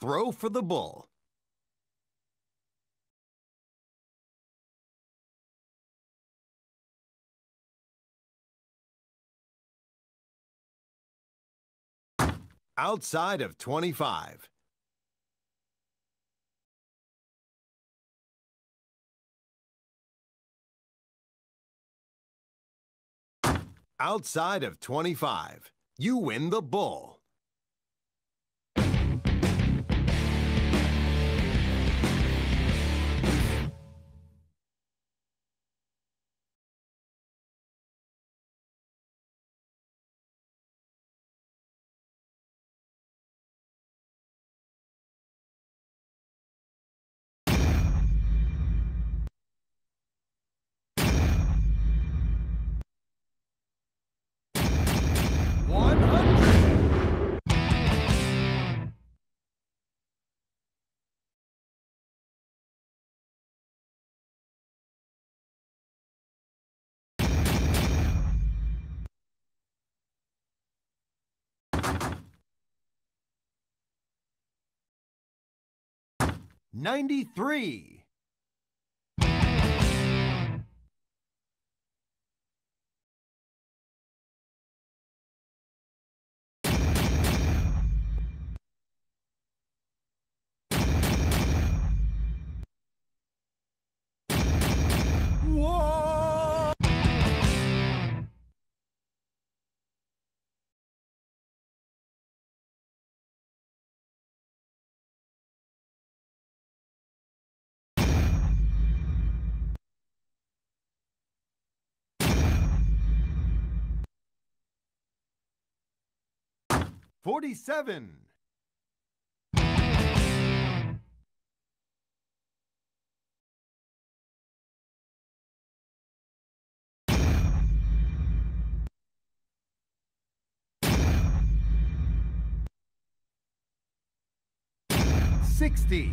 Throw for the bull. Outside of 25. Outside of 25. You win the bull. 93. 47. Sixty.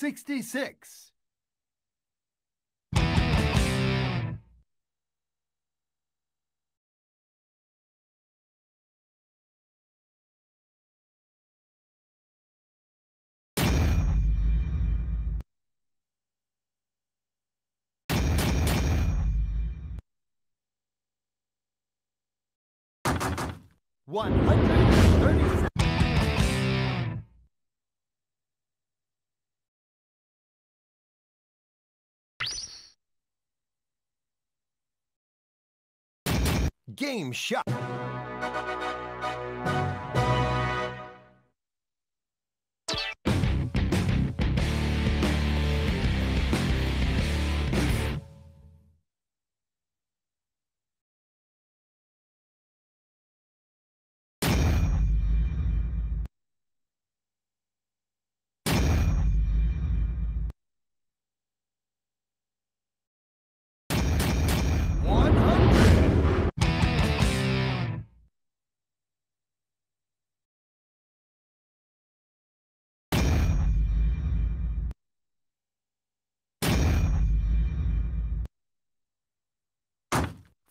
Sixty-six. One hundred thirty-seven. Game shot.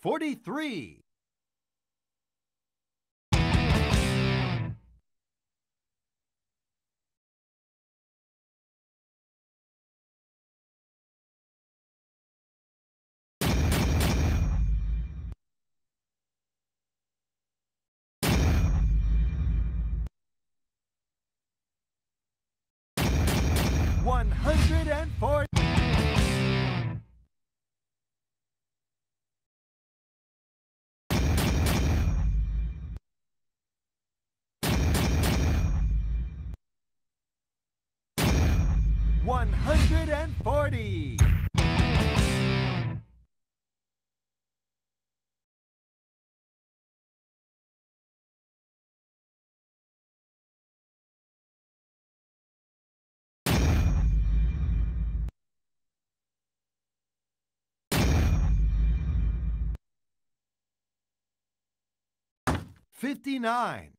43. One hundred and forty. One hundred and forty. Fifty-nine.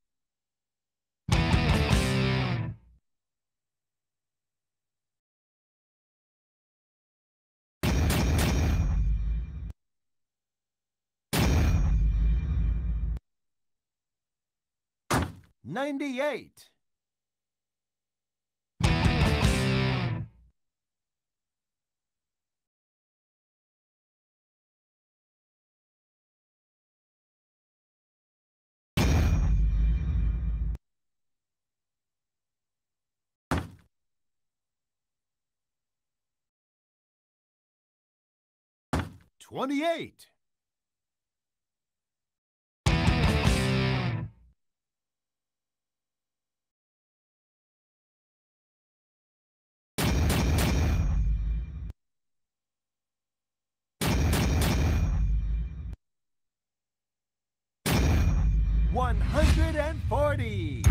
Ninety-eight. Twenty-eight. One hundred and forty.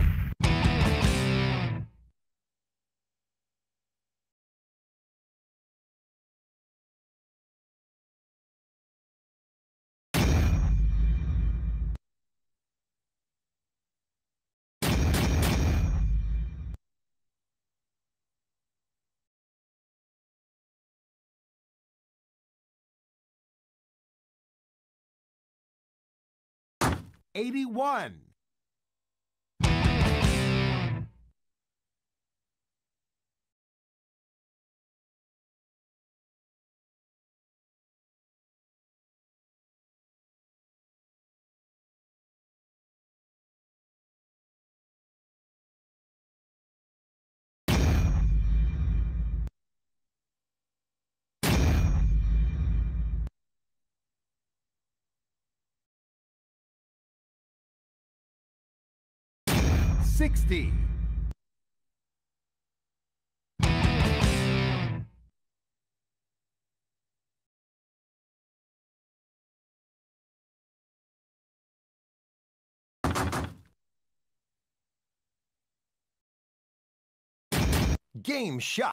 Eighty-one. Sixty. Game shot.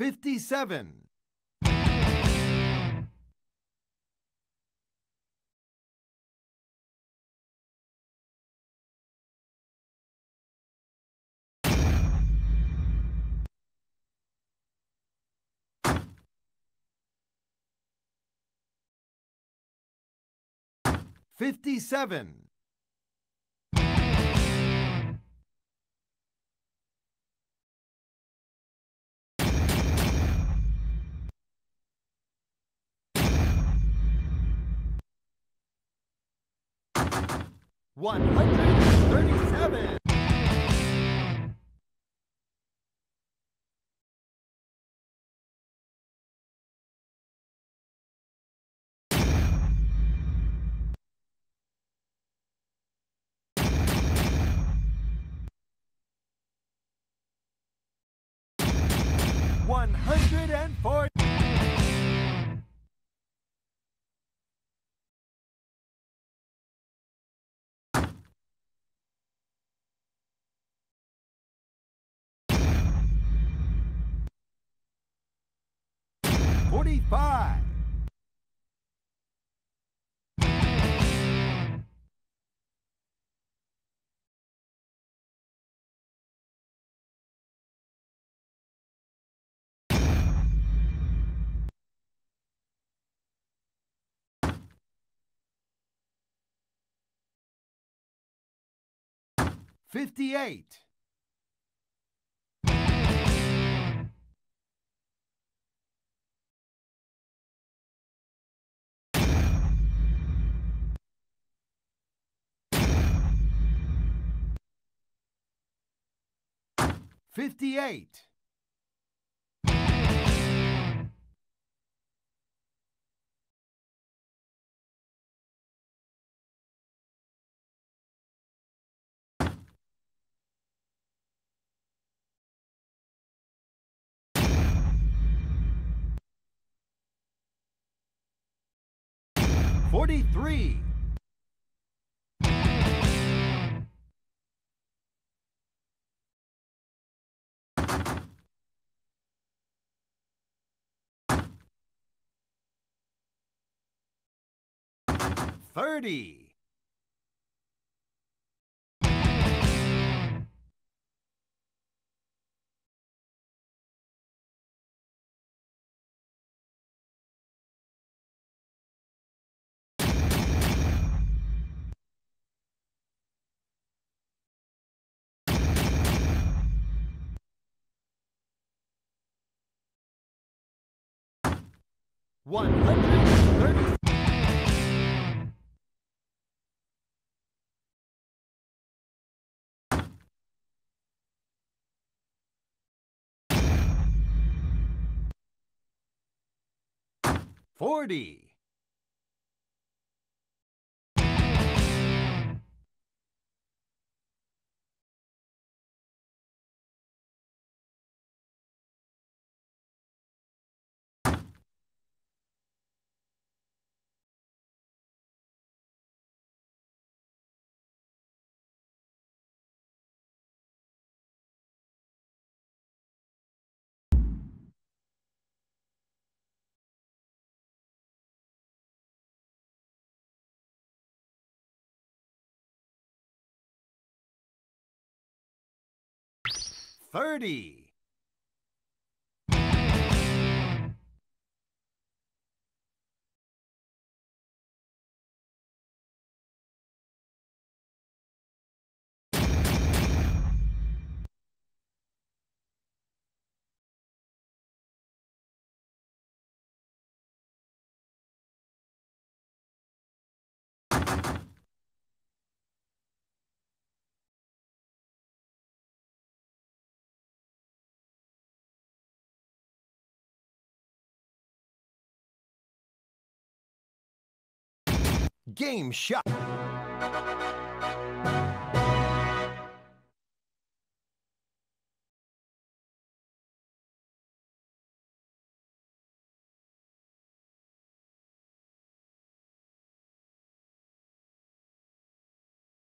Fifty-seven. Fifty-seven. One hundred and thirty-seven. One hundred and forty. 45. Fifty-eight. Fifty-eight. Forty-three. Thirty. One hundred thirty. Forty. Thirty. Game shot.